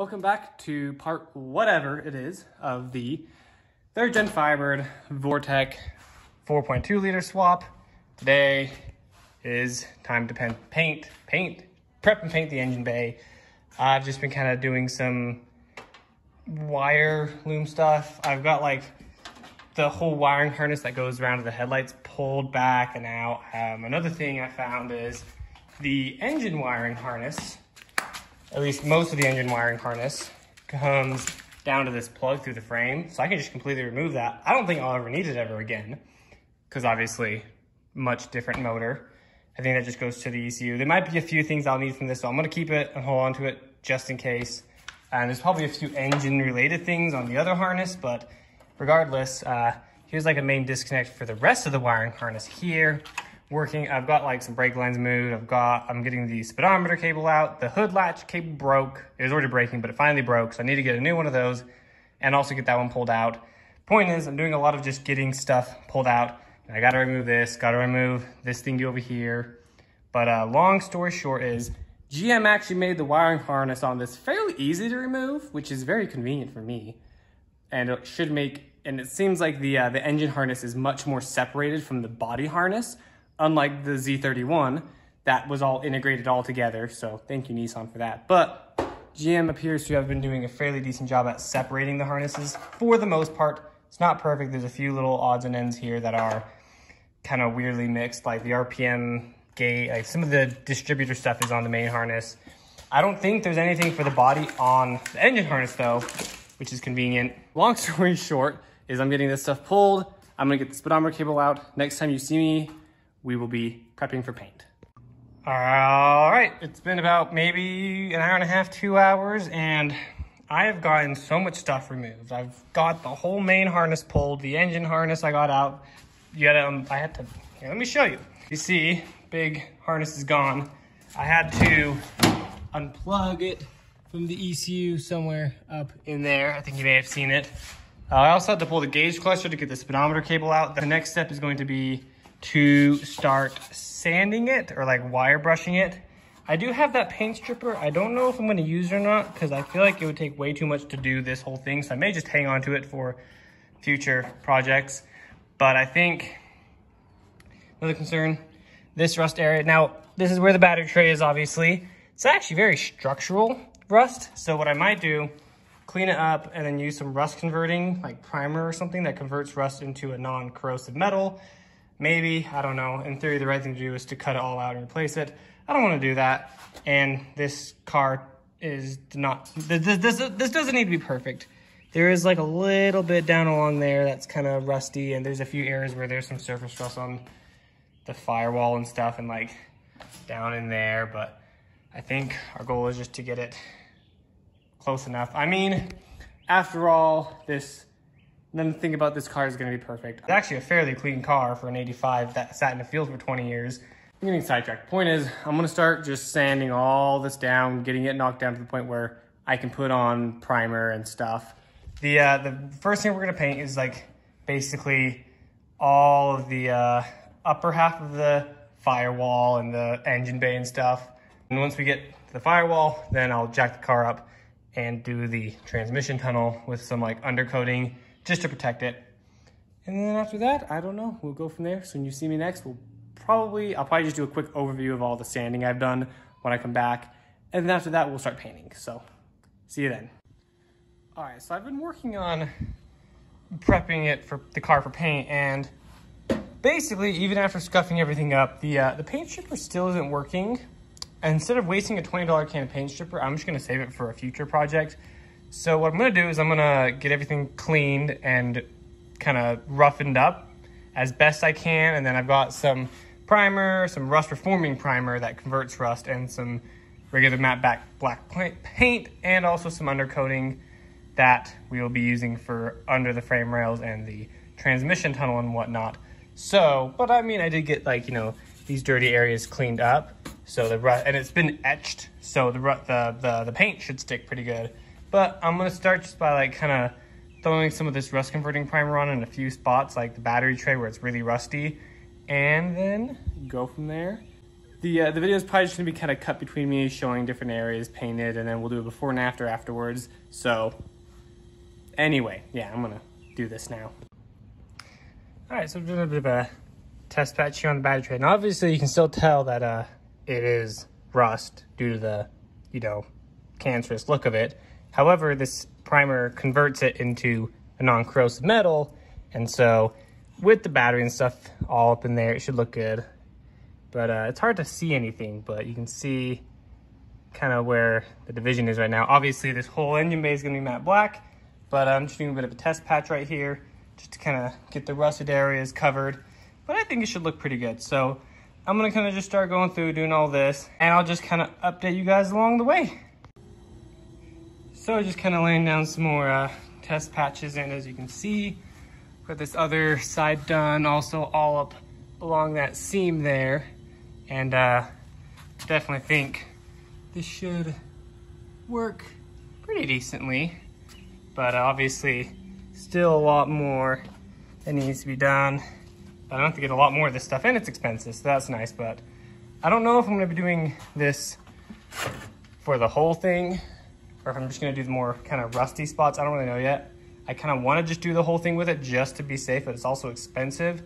Welcome back to part whatever it is of the third gen Firebird Vortec 4.2 liter swap. Today is time to pen, paint, paint, prep and paint the engine bay. I've just been kind of doing some wire loom stuff. I've got like the whole wiring harness that goes around to the headlights pulled back and out. Um, another thing I found is the engine wiring harness at least most of the engine wiring harness comes down to this plug through the frame. So I can just completely remove that. I don't think I'll ever need it ever again because obviously much different motor. I think that just goes to the ECU. There might be a few things I'll need from this, so I'm gonna keep it and hold on to it just in case. And there's probably a few engine related things on the other harness, but regardless, uh, here's like a main disconnect for the rest of the wiring harness here working. I've got like some brake lines moved. I've got, I'm getting the speedometer cable out. The hood latch cable broke. It was already breaking, but it finally broke. So I need to get a new one of those and also get that one pulled out. Point is, I'm doing a lot of just getting stuff pulled out. I gotta remove this, gotta remove this thingy over here. But uh, long story short is, GM actually made the wiring harness on this fairly easy to remove, which is very convenient for me. And it should make, and it seems like the, uh, the engine harness is much more separated from the body harness, unlike the Z31, that was all integrated all together. So thank you Nissan for that. But GM appears to have been doing a fairly decent job at separating the harnesses for the most part. It's not perfect. There's a few little odds and ends here that are kind of weirdly mixed, like the RPM gate, like some of the distributor stuff is on the main harness. I don't think there's anything for the body on the engine harness though, which is convenient. Long story short is I'm getting this stuff pulled. I'm gonna get the speedometer cable out. Next time you see me we will be prepping for paint. All right, it's been about maybe an hour and a half, two hours, and I have gotten so much stuff removed. I've got the whole main harness pulled, the engine harness I got out. You gotta, um, I had to, here, let me show you. You see, big harness is gone. I had to unplug it from the ECU somewhere up in there. I think you may have seen it. Uh, I also had to pull the gauge cluster to get the speedometer cable out. The next step is going to be to start sanding it or like wire brushing it. I do have that paint stripper. I don't know if I'm gonna use it or not because I feel like it would take way too much to do this whole thing. So I may just hang on to it for future projects. But I think another concern, this rust area. Now, this is where the battery tray is obviously. It's actually very structural rust. So what I might do, clean it up and then use some rust converting, like primer or something that converts rust into a non-corrosive metal Maybe, I don't know. In theory, the right thing to do is to cut it all out and replace it. I don't want to do that. And this car is not, this, this, this doesn't need to be perfect. There is like a little bit down along there that's kind of rusty and there's a few areas where there's some surface rust on the firewall and stuff and like down in there. But I think our goal is just to get it close enough. I mean, after all, this then the thing about this car is gonna be perfect. It's actually a fairly clean car for an 85 that sat in the field for 20 years. I'm getting sidetracked. Point is, I'm gonna start just sanding all this down, getting it knocked down to the point where I can put on primer and stuff. The, uh, the first thing we're gonna paint is like basically all of the uh, upper half of the firewall and the engine bay and stuff. And once we get to the firewall, then I'll jack the car up and do the transmission tunnel with some like undercoating just to protect it. And then after that, I don't know, we'll go from there. So when you see me next, we'll probably, I'll probably just do a quick overview of all the sanding I've done when I come back. And then after that, we'll start painting. So see you then. All right, so I've been working on prepping it for the car for paint and basically even after scuffing everything up, the, uh, the paint stripper still isn't working. instead of wasting a $20 can of paint stripper, I'm just gonna save it for a future project. So what I'm gonna do is I'm gonna get everything cleaned and kind of roughened up as best I can. And then I've got some primer, some rust reforming primer that converts rust and some regular matte back black paint and also some undercoating that we will be using for under the frame rails and the transmission tunnel and whatnot. So, but I mean, I did get like, you know, these dirty areas cleaned up. So the rust, and it's been etched. So the, the, the, the paint should stick pretty good. But I'm gonna start just by like kind of throwing some of this rust converting primer on in a few spots, like the battery tray where it's really rusty, and then go from there. The, uh, the video is probably just gonna be kind of cut between me showing different areas painted and then we'll do a before and after afterwards. So anyway, yeah, I'm gonna do this now. All right, so I'm doing a bit of a test patch here on the battery tray. Now obviously you can still tell that uh, it is rust due to the, you know, cancerous look of it. However, this primer converts it into a non-corrosive metal. And so with the battery and stuff all up in there, it should look good. But uh, it's hard to see anything, but you can see kind of where the division is right now. Obviously, this whole engine bay is going to be matte black, but I'm just doing a bit of a test patch right here just to kind of get the rusted areas covered. But I think it should look pretty good. So I'm going to kind of just start going through doing all this, and I'll just kind of update you guys along the way. So just kind of laying down some more uh, test patches and as you can see, got this other side done also all up along that seam there. And uh, definitely think this should work pretty decently. But uh, obviously still a lot more that needs to be done. But I don't have to get a lot more of this stuff and it's expensive, so that's nice. But I don't know if I'm gonna be doing this for the whole thing or if I'm just gonna do the more kind of rusty spots, I don't really know yet. I kind of wanna just do the whole thing with it just to be safe, but it's also expensive.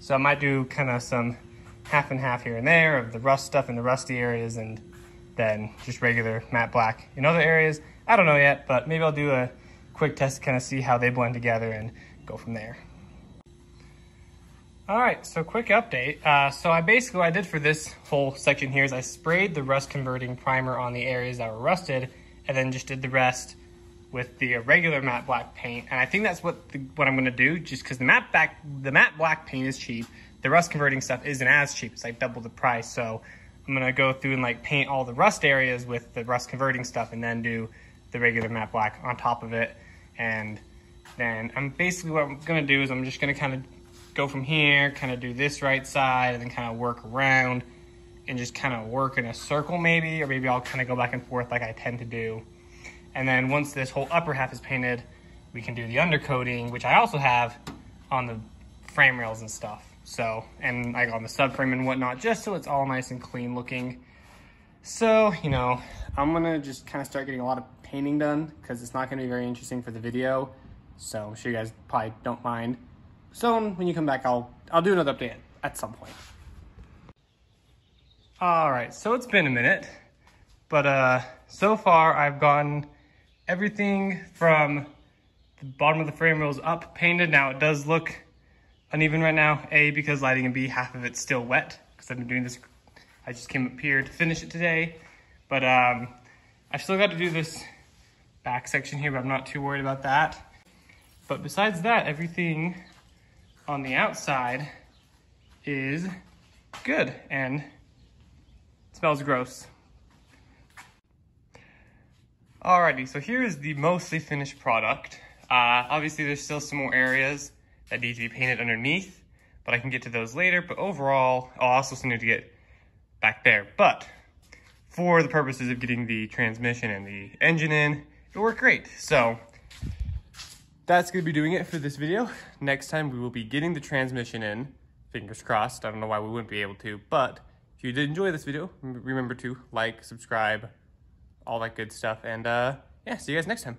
So I might do kind of some half and half here and there of the rust stuff in the rusty areas and then just regular matte black in other areas. I don't know yet, but maybe I'll do a quick test to kind of see how they blend together and go from there. All right, so quick update. Uh, so I basically, what I did for this whole section here is I sprayed the rust converting primer on the areas that were rusted and then just did the rest with the regular matte black paint. And I think that's what the, what I'm gonna do, just because the matte black the matte black paint is cheap. The rust converting stuff isn't as cheap. It's like double the price. So I'm gonna go through and like paint all the rust areas with the rust converting stuff, and then do the regular matte black on top of it. And then I'm basically what I'm gonna do is I'm just gonna kind of go from here, kind of do this right side, and then kind of work around and just kind of work in a circle maybe, or maybe I'll kind of go back and forth like I tend to do. And then once this whole upper half is painted, we can do the undercoating, which I also have on the frame rails and stuff. So, and like on the subframe and whatnot, just so it's all nice and clean looking. So, you know, I'm gonna just kind of start getting a lot of painting done because it's not gonna be very interesting for the video. So I'm sure you guys probably don't mind. So when you come back, I'll, I'll do another update at some point. All right, so it's been a minute, but uh, so far I've gotten everything from the bottom of the frame rails up painted. Now it does look uneven right now, A, because lighting, and B, half of it's still wet, because I've been doing this, I just came up here to finish it today. But um, I've still got to do this back section here, but I'm not too worried about that. But besides that, everything on the outside is good and Smells gross. Alrighty, so here is the mostly finished product. Uh, obviously there's still some more areas that need to be painted underneath, but I can get to those later. But overall, I'll also still need to get back there. But for the purposes of getting the transmission and the engine in, it worked great. So that's gonna be doing it for this video. Next time we will be getting the transmission in, fingers crossed. I don't know why we wouldn't be able to, but if you did enjoy this video, remember to like, subscribe, all that good stuff. And uh, yeah, see you guys next time.